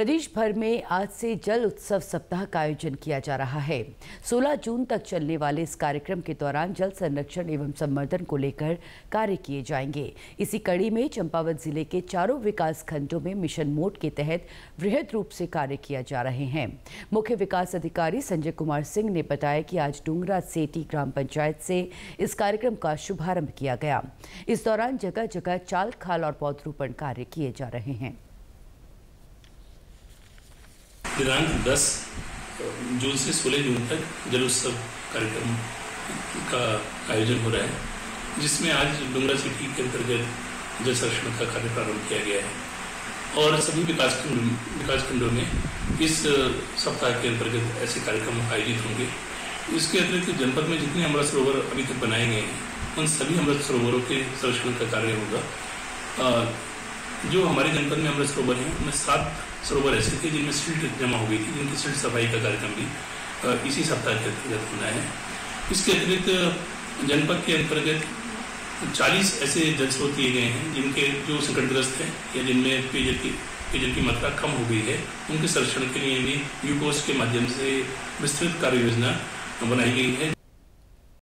प्रदेश भर में आज से जल उत्सव सप्ताह का आयोजन किया जा रहा है। 16 जून तक चलने वाले इस कार्यक्रम के दौरान जल संरक्षण एवं संवर्धन को लेकर कार्य किए जाएँगे। इसी कड़ी में चंपावत ज़िले के चारों विकास खंडों में मिशन मोड के तहत वृहद रूप से कार्य किया जा रहे हैं। मुख्य विकास अधिकारी संजय कुमार सिंह ने बताया कि आज डूंगरा सेठी ग्राम पंचायत से इस कार्यक्रम का शुभारंभ किया गया। इस दौरान जगह जगह चाल, खाल और पौधरोपण कार्य किए जा रहे हैं। दिनांक 10 जून से 16 जून तक जल उत्सव कार्यक्रम का आयोजन हो रहा है, जिसमें आज डुंगरा सिटी के अंतर्गत जल संरक्षण का कार्य प्रारंभ किया गया है। और सभी विकास खंड विकास खंडों में इस सप्ताह के अंतर्गत ऐसे कार्यक्रम आयोजित होंगे। इसके अतिरिक्त जनपद में जितने अमृत सरोवर अभी तक बनाए गए हैं, उन सभी अमृत सरोवरों के संरक्षण का कार्य होगा। जो हमारे जनपद में अमृत सरोवर हैं, उनमें सात सरोवर ऐसे थे जिनमें सिल्ट जमा हो गई थी, जिनकी सिल्ट सफ़ाई का कार्यक्रम भी इसी सप्ताह के अंतर्गत होना है। इसके अतिरिक्त जनपद के अंतर्गत 40 ऐसे जल स्रोत दिए गए हैं, जिनके जो संकटग्रस्त हैं या जिनमें पेयजल की पेयजल की मात्रा कम हो गई है, उनके संरक्षण के लिए भी यूकोस के माध्यम से विस्तृत कार्य योजना बनाई गई है।